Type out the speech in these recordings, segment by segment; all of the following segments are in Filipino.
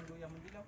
yang doyan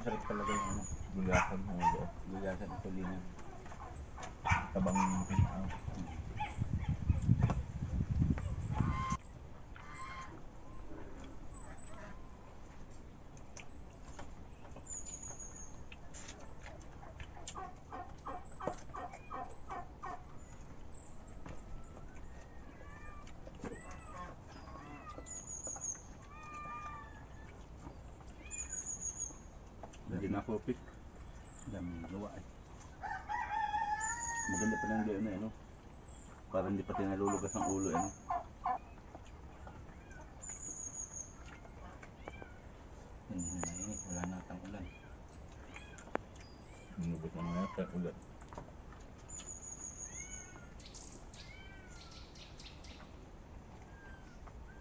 masarap talaga yung ano, gulasan. Gulasan ng tulingan. Tabang yung pinang. Hindi na kopit. Dami gawa eh. Maganda pa lang gayon na ano. Para hindi pati nalulugas ang ulo ano. Hindi na mainit. Wala na atang ulan. Inubos na nga sa ulan.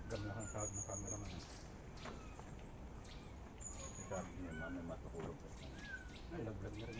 Gamla kang tawag ng cameraman. Sabi niya, mamay matukulog. Ang labrang na rin.